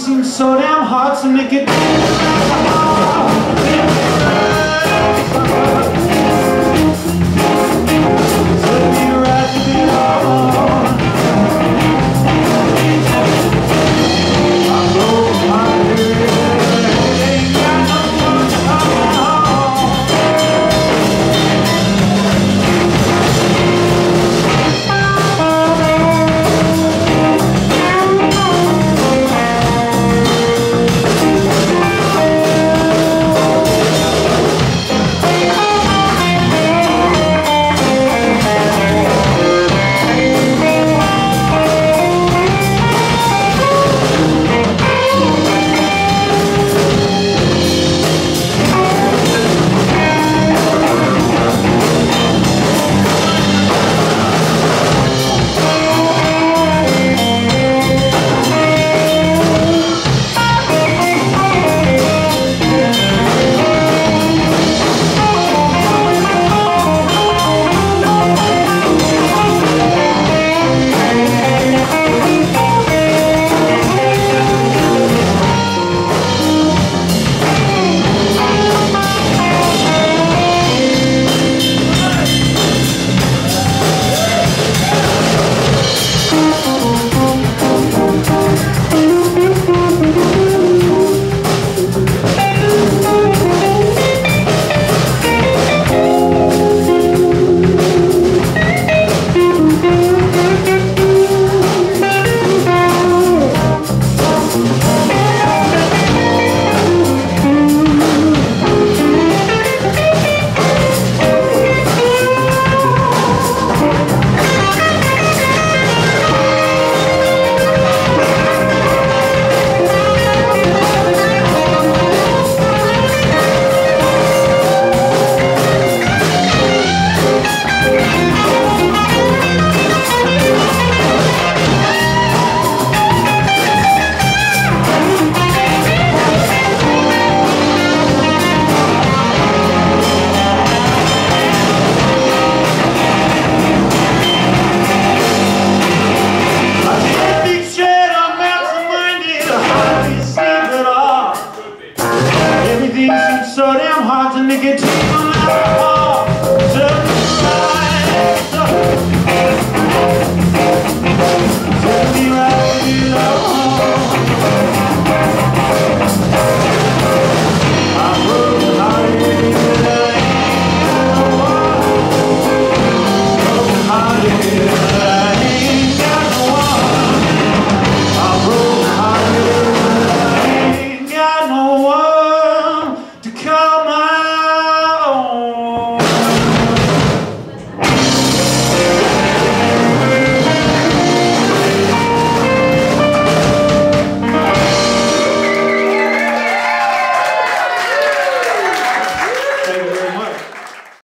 seems so damn hard to make it. So damn hard to make it to